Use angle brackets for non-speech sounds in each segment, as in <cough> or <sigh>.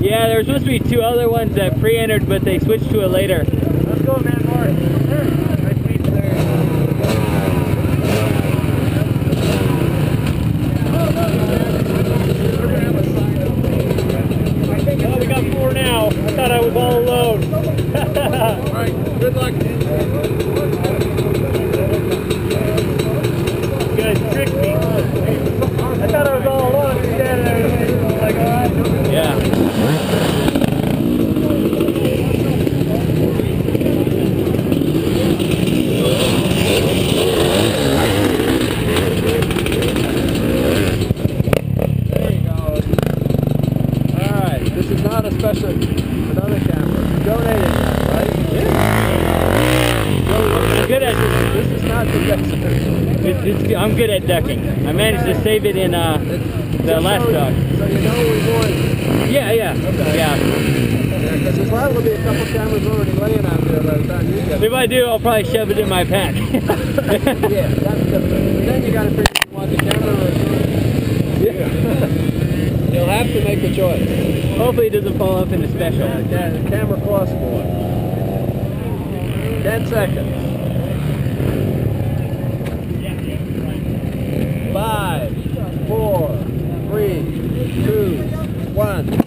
Yeah, there were supposed to be two other ones that pre-entered, but they switched to it later. Let's go, man, I'm good at ducking. I managed to save it in uh, the last so, duck. So you know we're going. Yeah, yeah, yeah. Because there's liable to be a couple cameras already laying out there by the time you get If I do, I'll probably shove it in my pack. <laughs> Yeah. Then you gotta figure if you want the camera or... Yeah. You'll have to make a choice. Hopefully it doesn't fall off in the special. Yeah, the camera crossboard. Ten seconds. One.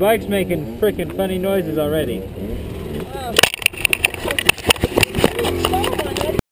Bike's making freaking funny noises already.